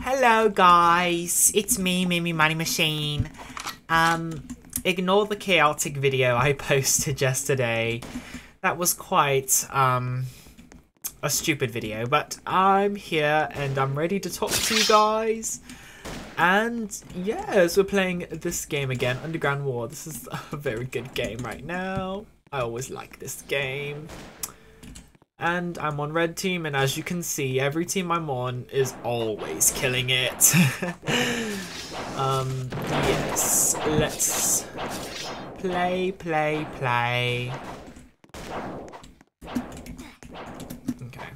Hello guys, it's me, Mimi Money Machine. Um, ignore the chaotic video I posted yesterday. That was quite, um, a stupid video, but I'm here and I'm ready to talk to you guys. And yes, we're playing this game again, Underground War. This is a very good game right now. I always like this game. And I'm on red team, and as you can see, every team I'm on is always killing it. um, yes, let's play, play, play. Okay.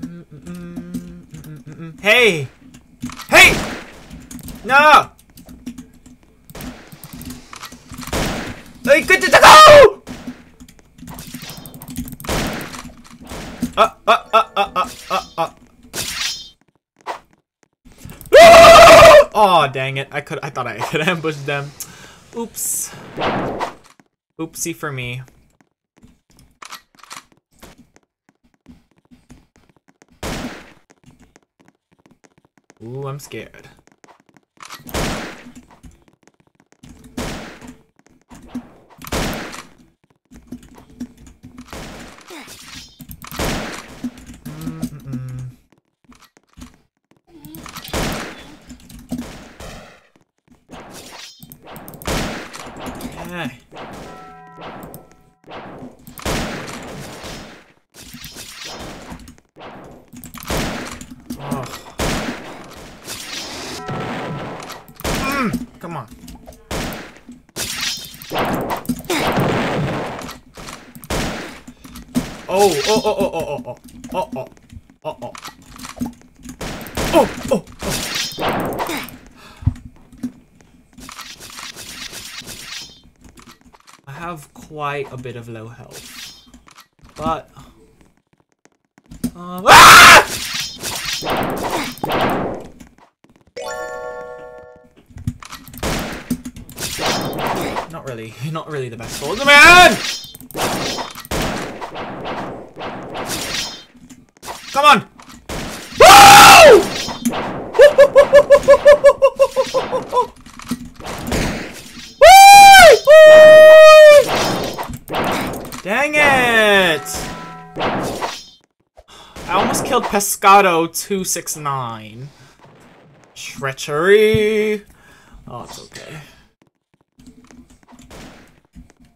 Mm, mm, mm. Hey! Hey! No! Hey, good to go! Uh, uh, uh, uh, uh, uh. Oh, dang it. I could I thought I could ambush them. Oops. Oopsie for me. I'm scared. Mm-mm-mm. Okay. Oh. Mm, come on. Oh, oh, oh, oh, oh, oh, oh, oh, oh, oh, oh. Oh, oh, oh. I have quite a bit of low health. But... Um, ah! Not really. Not really the best soldier man! Come on! Woo! Dang it! I almost killed Pescado 269. Treachery! Oh, it's okay.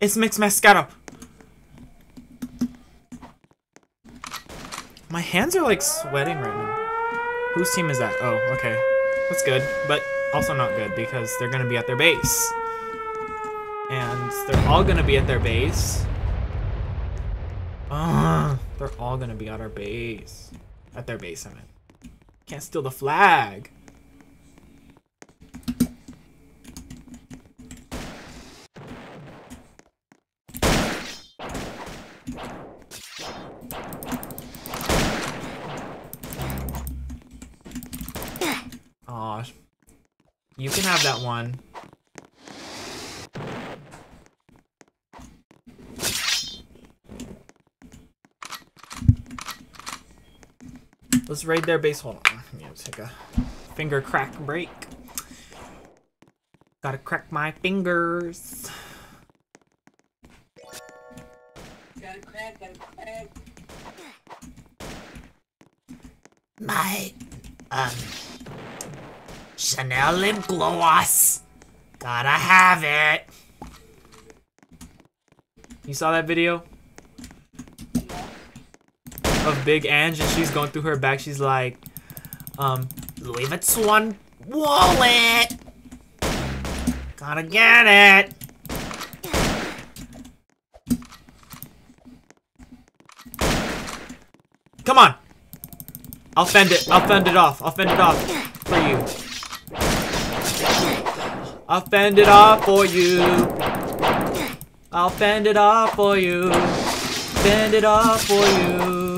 It's Mixed Mascaro. My hands are like sweating right now. Whose team is that? Oh, okay. That's good, but also not good because they're gonna be at their base. And they're all gonna be at their base. Ah, they're all gonna be at our base. At their base, I mean. Can't steal the flag. Aw. You can have that one. Let's raid their base. Hold on. Let me take a finger crack break. Gotta crack my fingers. My, um, Chanel lip gloss. Gotta have it. You saw that video? Of Big Ange and she's going through her bag. She's like, um, Louis Vuitton wallet. Gotta get it. Come on. I'll fend it. I'll fend it off. I'll fend it off for you. I'll fend it off for you. I'll fend it off for you. Fend it off for you.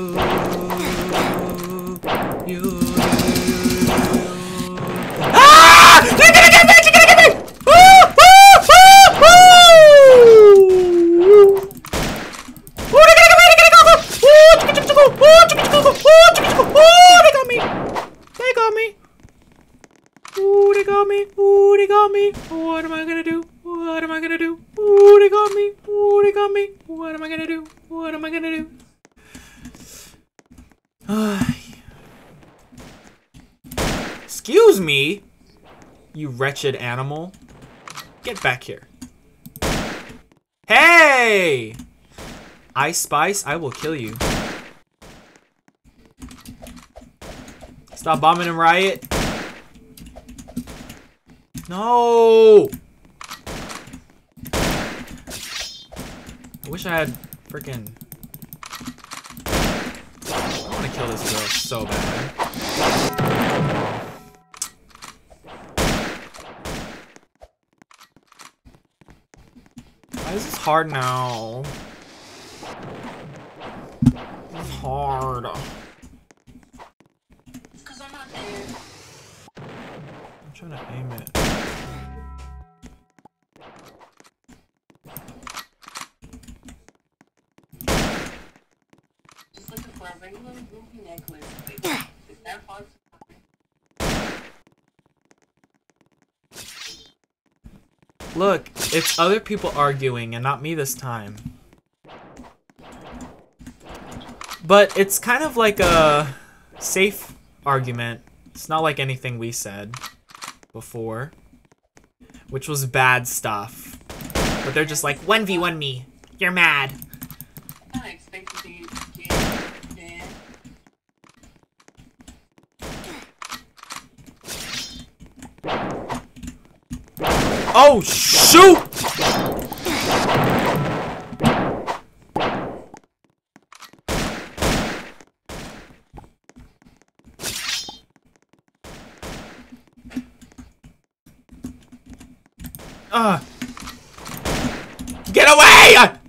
Wretched animal. Get back here. Hey! I Spice, I will kill you. Stop bombing and riot. No! I wish I had freaking. I want to kill this girl so bad. hard now. It's hard. I'm trying to aim it. Just like a regular necklace. Is that possible? Look, it's other people arguing and not me this time. But it's kind of like a safe argument. It's not like anything we said before, which was bad stuff. But they're just like, 1v1 me. You're mad. I expected you to get Dan. Oh, shoot! Uh. Get away!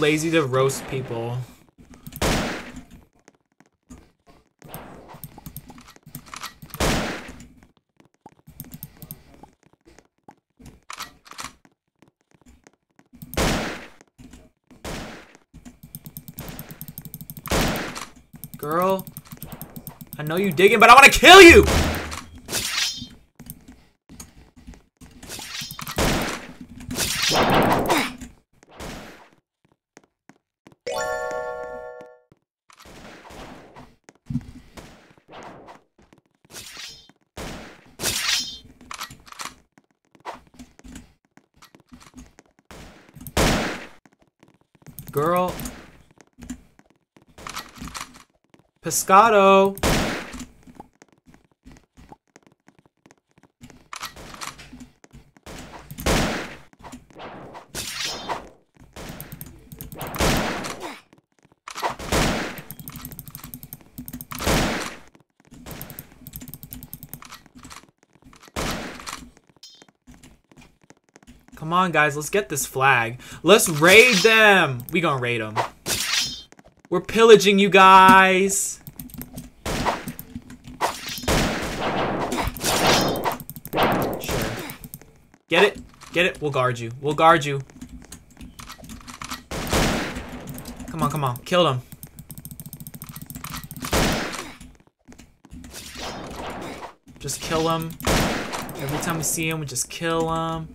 Lazy to roast people. Girl, I know you digging, but I want to kill you! Girl. Pescado. Come on, guys, let's get this flag. Let's raid them. We gonna raid them. We're pillaging you guys. Sure. Get it? Get it? We'll guard you. We'll guard you. Come on, come on. Kill them. Just kill them. Every time we see them, we just kill them.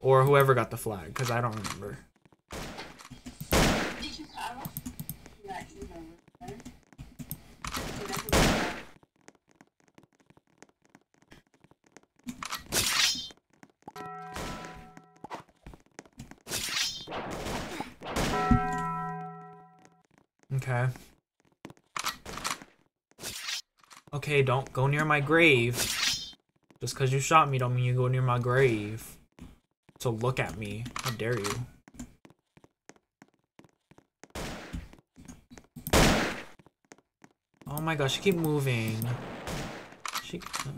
Or whoever got the flag, because I don't remember. Did you Kyle? Not even. right? Okay. Okay, don't go near my grave. Just because you shot me don't mean you go near my grave. So look at me. How dare you? Oh my gosh, she keep moving. She... Uh...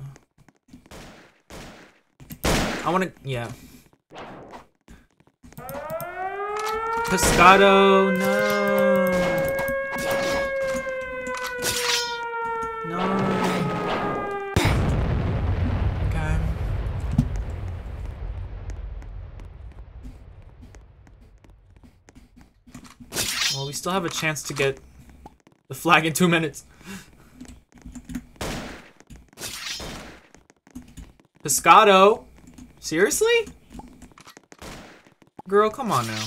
I wanna... Yeah. Pescado. No. Still have a chance to get the flag in two minutes. Pescado? Seriously? Girl, come on now.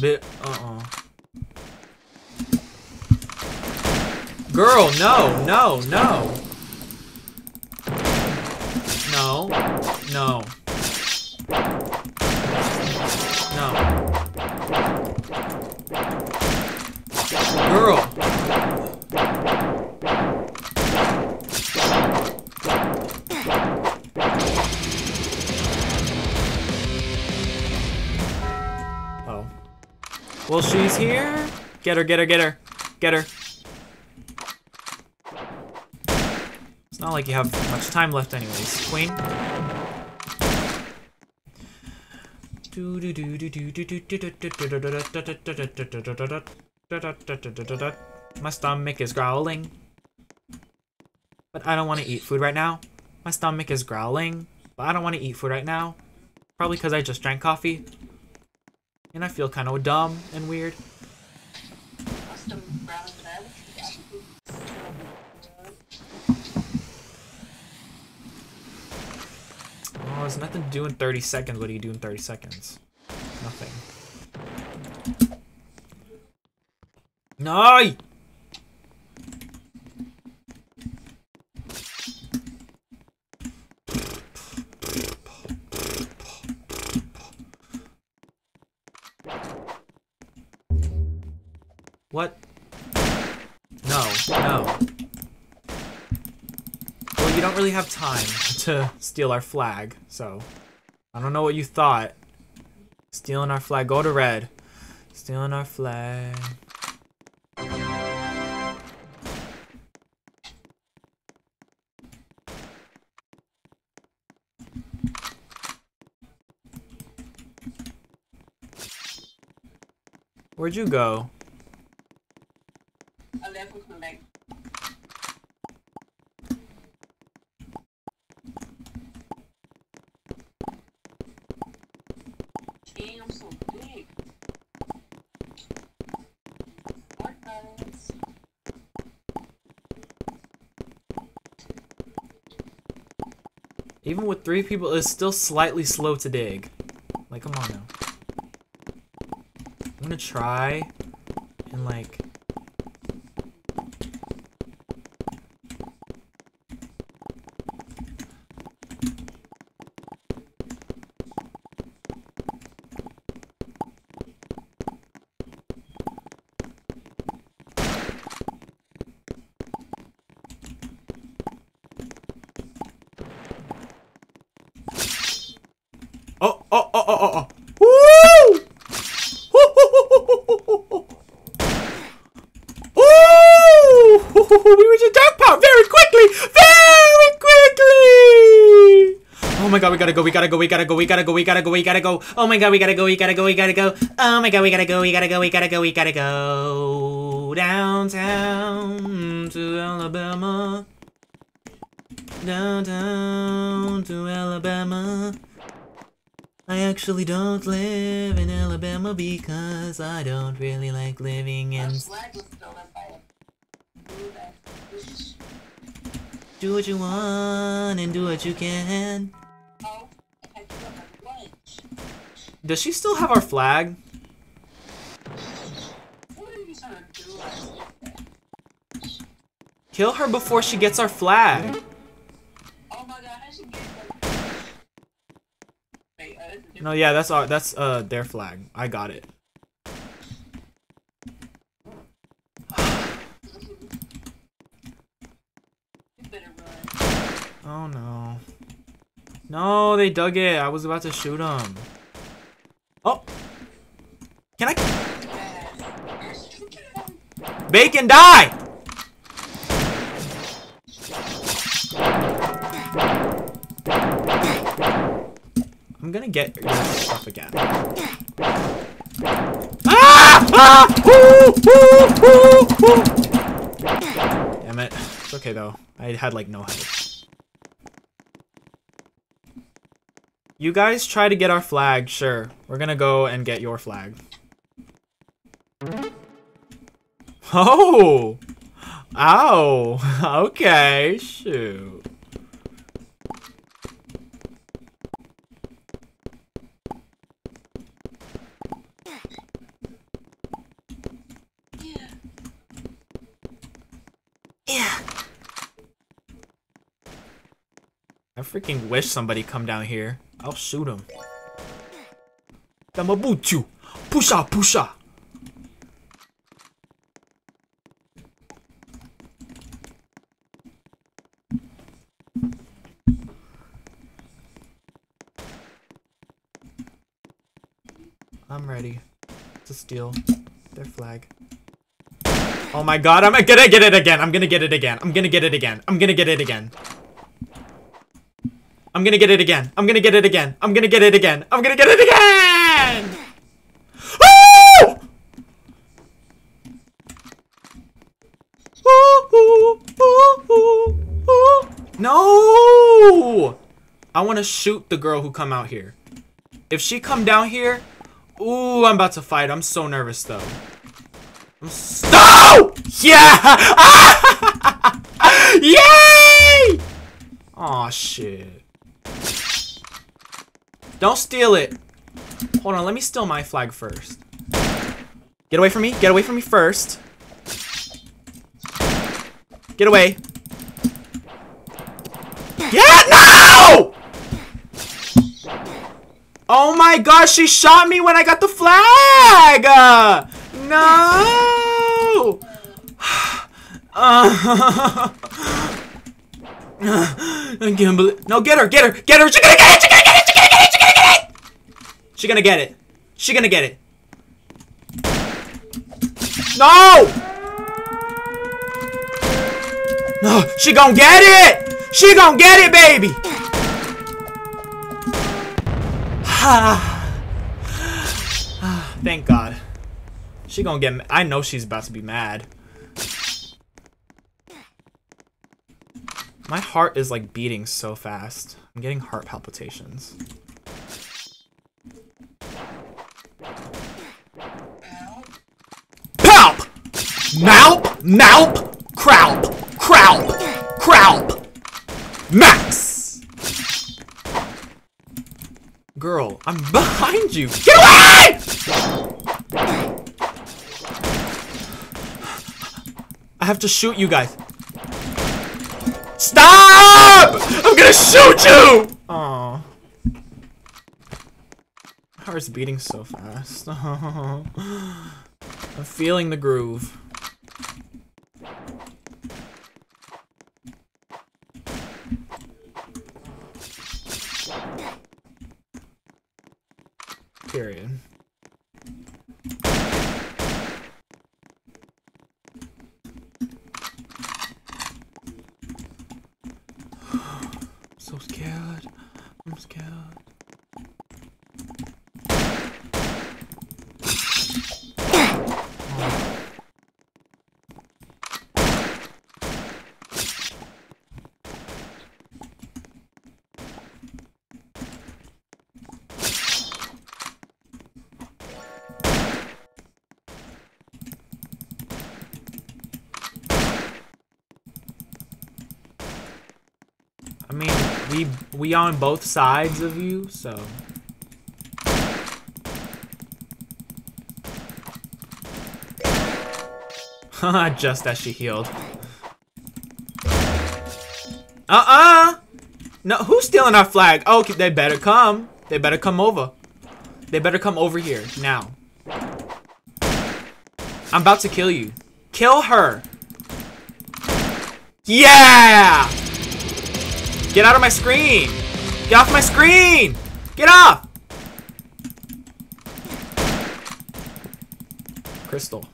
Bit, uh-uh. Girl, no, no, no. No, no. No. Girl. Oh. Well, she's here. Get her, get her, get her. Get her. It's not like you have much time left anyways. Queen. My stomach is growling. But I don't want to eat food right now. My stomach is growling. But I don't want to eat food right now. Probably because I just drank coffee. And I feel kind of dumb and weird. Oh, there's nothing to do in 30 seconds. What do you do in 30 seconds? Nothing. No! What? No, no. Well, you don't really have time to steal our flag, so I don't know what you thought. Stealing our flag. Go to red. Stealing our flag. Where'd you go? Even with three people, it's still slightly slow to dig. Like, come on now. I'm gonna try and like. Oh, oh, oh, oh, oh, oh. Woo! Ooh! We reached the jackpot very quickly! Very quickly! Oh my god, we gotta go, we gotta go, we gotta go, we gotta go, we gotta go, we gotta go. Oh my god, we gotta go, we gotta go, we gotta go. Oh my god, we gotta go, we gotta go, we gotta go, we gotta go. Downtown to Alabama. Downtown to Alabama. I actually don't live in Alabama because I don't really like living in. My flag was stolen by a blue bag. Do what you want and do what you can. Does she still have our flag? Kill her before she gets our flag. No, yeah, that's our that's uh their flag. I got it. oh no. No, they dug it. I was about to shoot them. Oh. Can I? Bacon, die! I'm gonna get your stuff again. Ah! Ah! Woo! Woo! Woo! Damn it. It's okay though. I had like no health. You guys try to get our flag, sure. We're gonna go and get your flag. Oh! Ow! Okay, shoot. Freaking wish somebody come down here. I'll shoot him. Damabuchu! Pusha! Pusha! I'm ready to steal their flag. Oh my god, I'm gonna get it again. I'm gonna get it again. I'm gonna get it again. I'm gonna get it again. I'm gonna get it again. I'm gonna get it again. I'm gonna get it again. I'm gonna get it again! No! I want to shoot the girl who come out here. If she come down here, ooh, I'm about to fight. I'm so nervous though. No! Yeah! Yay! Aw, shit. Don't steal it. Hold on, let me steal my flag first. Get away from me. Get away from me first. Get away. Get no! Oh my gosh, she shot me when I got the flag! Uh, no! Uh, I can't believe. No, get her, get her, get her! She's gonna get it! She's gonna get it! She's gonna get it! She's gonna get it. She gonna get it. No! No, she gonna get it! She gonna get it, baby! Thank God. She gonna get. I know she's about to be mad. My heart is like beating so fast. I'm getting heart palpitations. Palp! Malp! Malp! Cralp! Cralp! Cralp! Max! Girl, I'm behind you. Get away! I have to shoot you guys. Stop! I'm gonna shoot you! Aw. My heart's beating so fast. I'm feeling the groove. Period. so scared. I'm scared. I mean, we we on both sides of you, so. Haha, Just as she healed. Uh-uh! No, who's stealing our flag? Oh, they better come. They better come over. They better come over here, now. I'm about to kill you. Kill her! Yeah! Get out of my screen! Get off my screen! Get off! Crystal.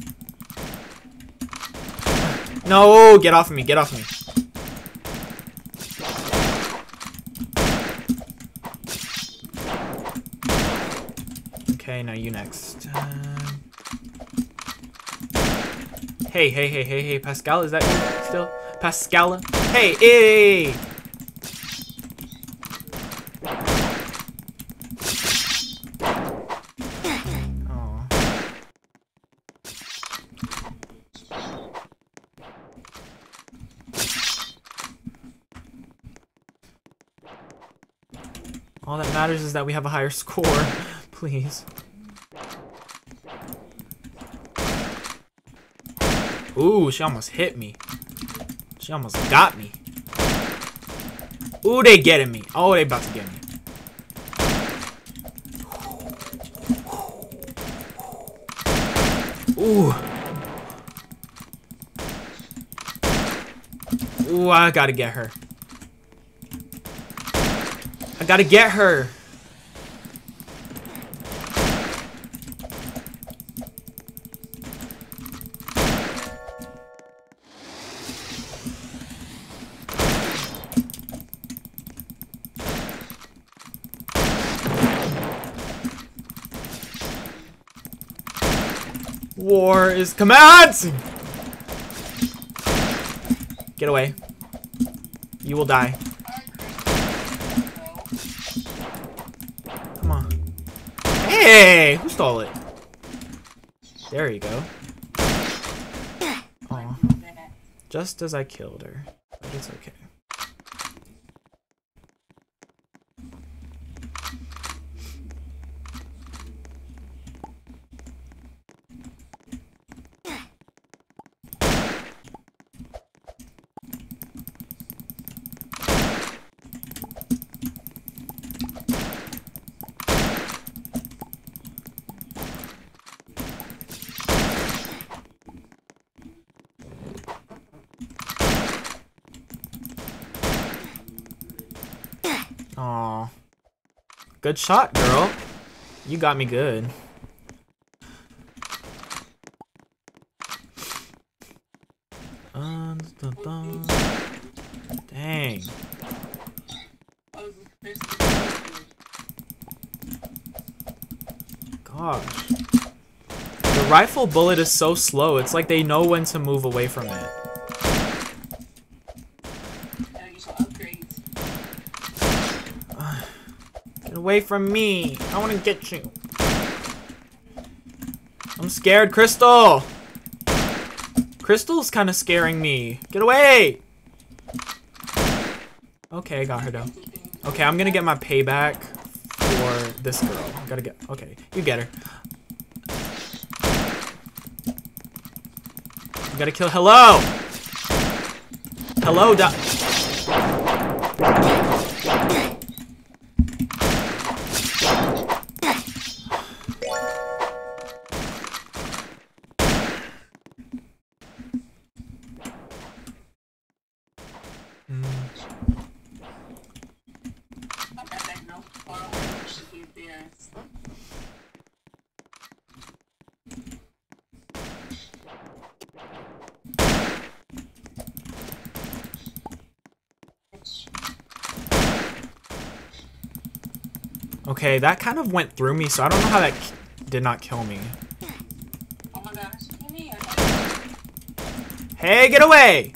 No, get off of me, get off of me. Okay, now you next. Hey, hey, hey, hey, hey, Pascal, is that you still? Pascal? Hey, hey! Aw. All that we have a higher score. Please. Ooh, she almost hit me. She almost got me. Ooh, they getting me. Oh, they about to get me. Ooh. Ooh, I gotta get her. I gotta get her. War is! Get away. You will die. Come on. Hey! Who stole it? There you go. Aw. Just as I killed her. But it's okay. Aw. Good shot, girl. You got me good. Dun, dun. Dang. Gosh. The rifle bullet is so slow. It's like they know when to move away from it. uh, you saw upgrades. Get away from me. I want to get you. I'm scared, Crystal. Crystal's kind of scaring me. Get away. Okay, I got her though. Okay, I'm gonna get my payback for this girl. Gotta get. Okay, you get her. You gotta kill. Hello. Hello, Okay, that kind of went through me, so I don't know how that did not kill me. Hey, get away!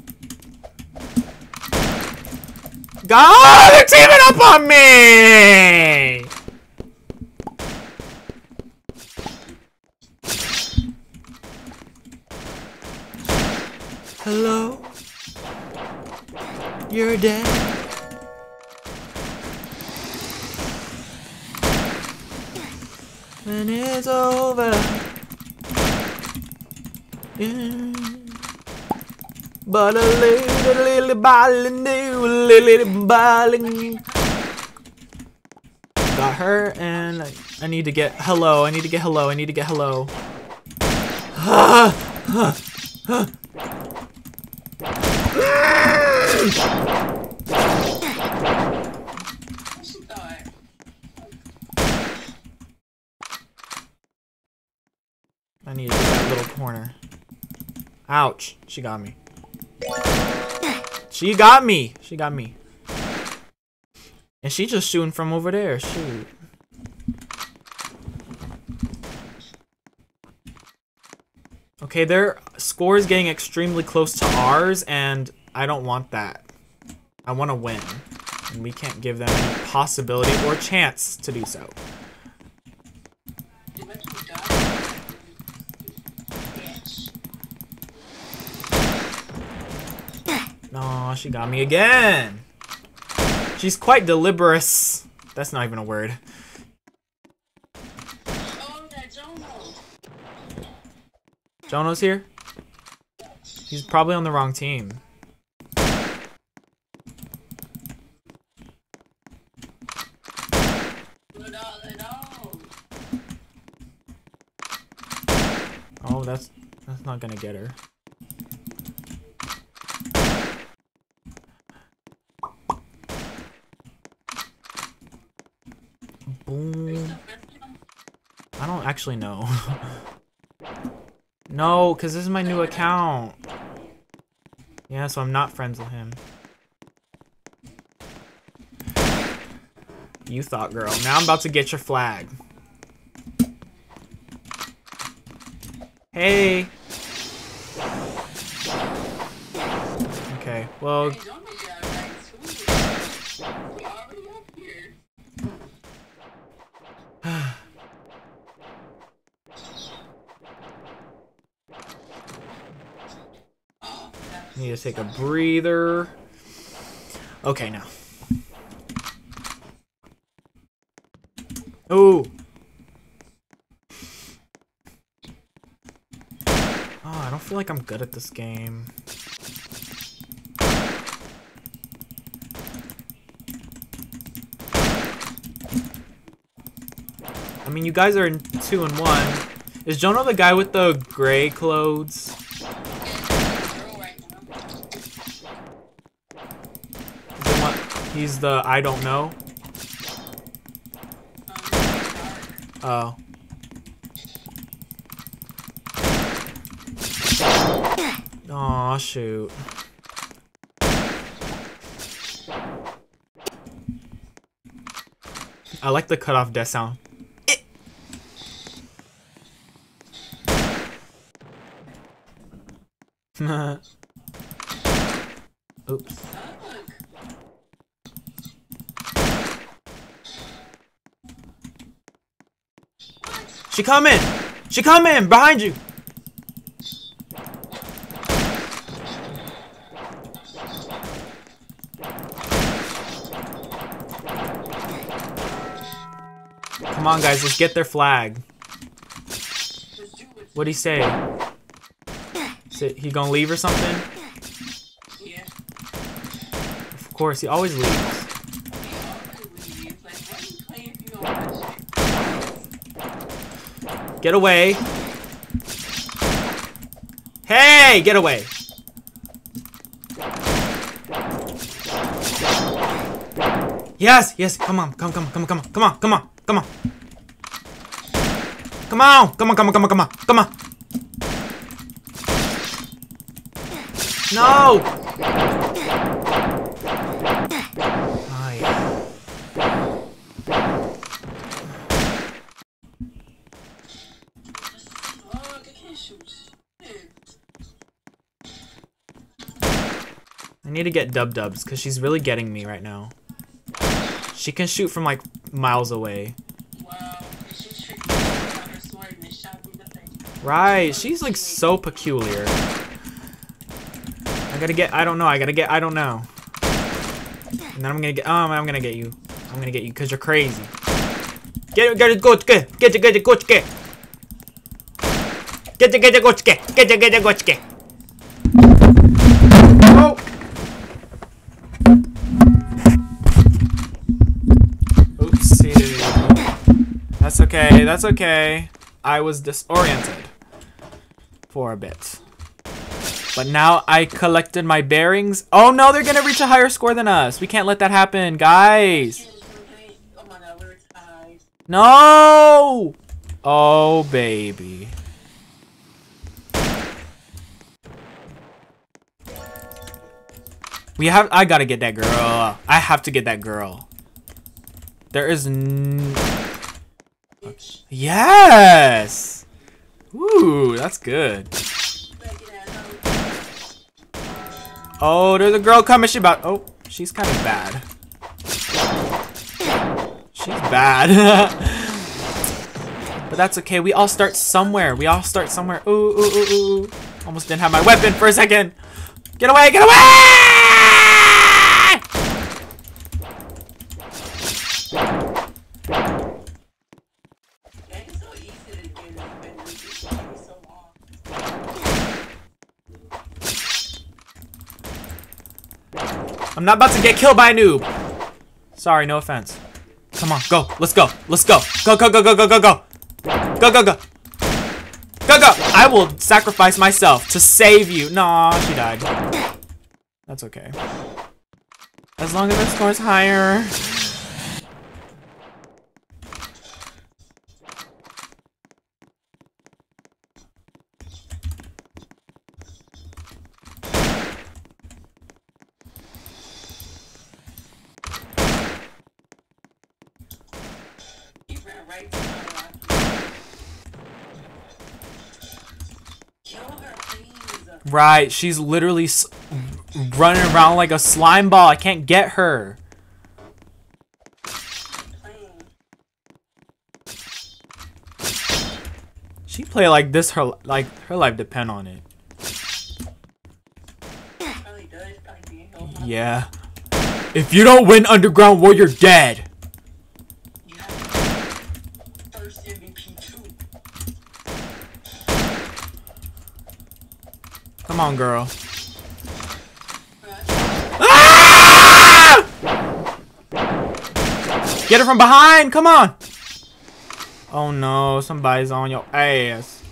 God, they're teaming up on me! Hello? You're dead? When it's over. Yeah. But a little, little balling, little balling. Got her, and I, I need to get hello. I need to get hello. I need to get hello. I need to get that little corner. Ouch. She got me. She got me. She got me. And she just shooting from over there. Shoot. Okay, their score is getting extremely close to ours, and I don't want that. I want to win. And we can't give them any possibility or chance to do so. They let you die. Bitch. Aw, she got me again. She's quite deliberate. That's not even a word. Jono's here? He's probably on the wrong team. Oh, that's that's not gonna get her. Boom. I don't actually know. no, because this is my new account. Yeah, so I'm not friends with him. You thought, girl. Now I'm about to get your flag. Hey. Okay, well, Hey, Jono got right to it. We already up here. Oh, to take a breather. Okay, now. Ooh. Oh, I don't feel like I'm good at this game. I mean, you guys are in two and one. Is Jonah the guy with the gray clothes? girl right now. Is it what- He's the I don't know. Um, dark. Oh. Shoot. I like the cutoff death sound. It. Oops. Look. She coming! She coming! Behind you! Come on, guys, let's get their flag. What'd he say? Is it, he gonna leave or something? Yeah. Of course, he always leaves. He always leaves. Like, why you playing if you don't watch it? Get away. Hey, get away. Yes, yes, come on, come, come, come, come, come on, come on, come on. Come on, come on, come on, come on, come on, come on. No. Ay. Fuck, I can't shoot shit. I need to get dub dubs because she's really getting me right now. She can shoot from like miles away. It. Right, she's like so peculiar. I gotta get, I don't know, I gotta get, I don't know. And then I'm gonna get, um, I'm gonna get you. I'm gonna get you because you're crazy. Get it, get it, go, get get it, get it, go, get Get it, get it, go, get get it, get it, go, get Oh! okay, that's okay. I was disoriented for a bit. But now I collected my bearings. Oh no, they're gonna reach a higher score than us. We can't let that happen, guys. No! Oh, baby. We have- I gotta get that girl. I have to get that girl. There is Yes. Ooh, that's good. Oh, there's a girl coming. She about. Oh, she's kind of bad. She's bad. but that's okay. We all start somewhere. We all start somewhere. Ooh, ooh, ooh, ooh. Almost didn't have my weapon for a second. Get away! Get away! Dang, it's so easy to get in the bedroom. It's taking me so long. I'm not about to get killed by a noob. Sorry, no offense. Come on, go. Let's go. Let's go. Go, go, go, go, go, go, go. Go, go, go. Go, go. I will sacrifice myself to save you. Nah, she died. That's okay. As long as her score's higher. Right to my rocket. Kill her, please. Right, she's literally s running around like a slime ball. I can't get her. She play like this. Her like her life depend on it. Probably does. Probably being held hostage. Yeah. If you don't win Underground War, you're dead. You have first MVP too. Come on, girl. Ah! Get her from behind. Come on. Oh no, somebody's on your ass.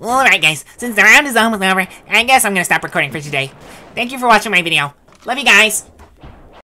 Alright guys, since the round is almost over, I guess I'm gonna stop recording for today. Thank you for watching my video. Love you guys!